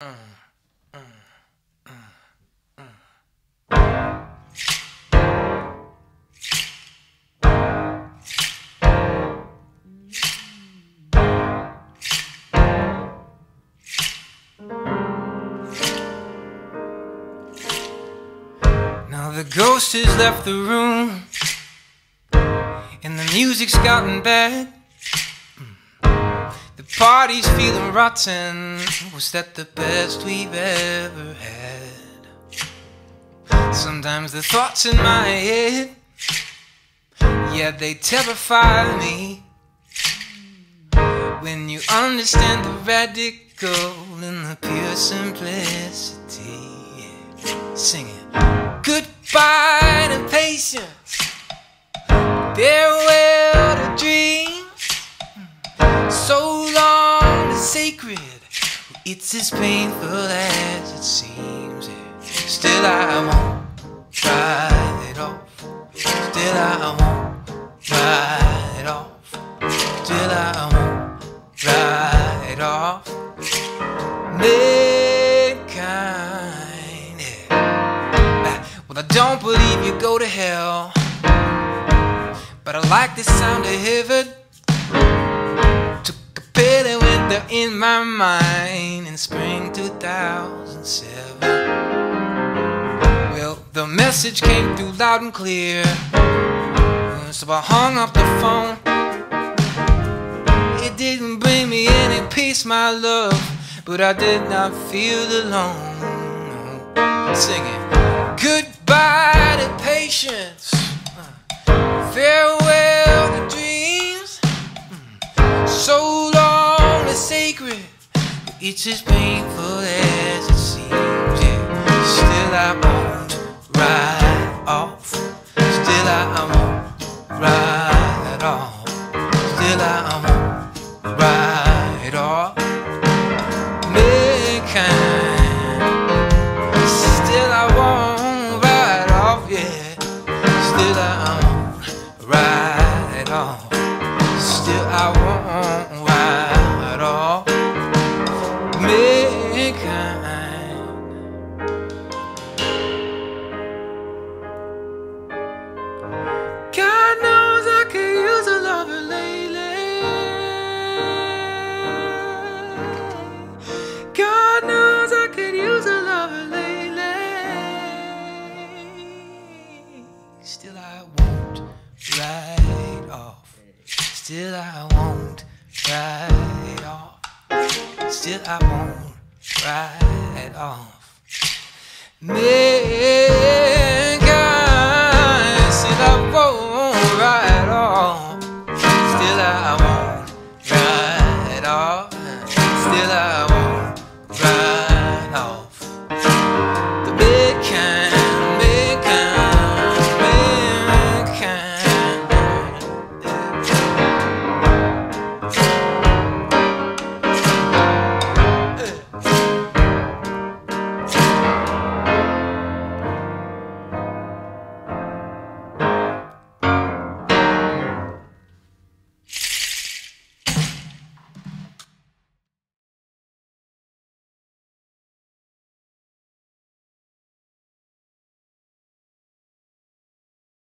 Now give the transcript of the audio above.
Now the ghost has left the room and the music's gotten bad. The party's feeling rotten. Was that the best we've ever had? Sometimes the thoughts in my head, yeah, they terrify me. When you understand the radical and the pure simplicity, sing it. Goodbye to patience, sacred, it's as painful as it seems. Still, I won't try it off. Still, I won't write it off. Still, I won't write off. Mankind. Well, I don't believe you go to hell, but I like the sound of heaven. In my mind in spring 2007. Well, the message came through loud and clear, so I hung up the phone. It didn't bring me any peace, my love, but I did not feel alone. Singing goodbye to patience, uh, farewell to dreams. Mm. So it's as painful as it seems. Yeah, still I won't ride off. Still I won't ride off. Still I won't ride off. Mankind. Still I won't ride off. Yeah. Still I won't ride. Still I won't won't off. Still I won't ride off. Still I won't ride off. Me.